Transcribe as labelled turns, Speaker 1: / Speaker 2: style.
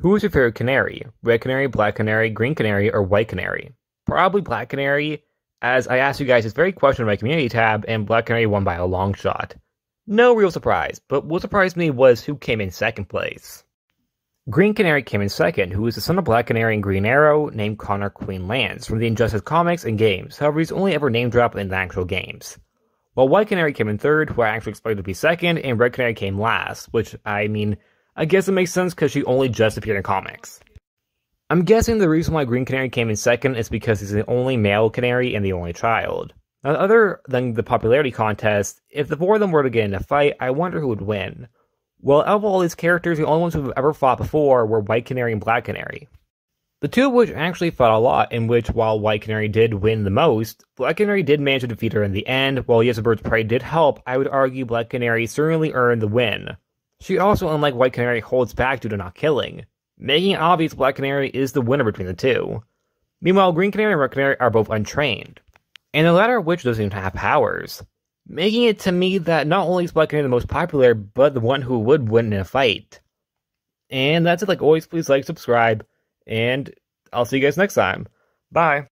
Speaker 1: Who is your favorite canary? Red canary, black canary, green canary, or white canary? Probably black canary, as I asked you guys this very question in my community tab, and black canary won by a long shot. No real surprise, but what surprised me was who came in second place. Green Canary came in second, who is the son of Black Canary and Green Arrow, named Connor Queen Lance from the Injustice comics and games. However, he's only ever name dropped in the actual games. While White Canary came in third, who I actually expected to be second, and Red Canary came last, which, I mean, I guess it makes sense because she only just appeared in comics. I'm guessing the reason why Green Canary came in second is because he's the only male canary and the only child. Now, other than the popularity contest, if the four of them were to get in a fight, I wonder who would win. Well, out of all these characters, the only ones who've ever fought before were White Canary and Black Canary. The two of which actually fought a lot, in which while White Canary did win the most, Black Canary did manage to defeat her in the end, while Yes, a Bird's Prey did help, I would argue Black Canary certainly earned the win. She also, unlike White Canary, holds back due to not killing, making it obvious Black Canary is the winner between the two. Meanwhile, Green Canary and Red Canary are both untrained, and the latter of which doesn't even have powers, making it to me that not only is Black Canary the most popular, but the one who would win in a fight. And that's it. Like always, please like, subscribe, and I'll see you guys next time. Bye.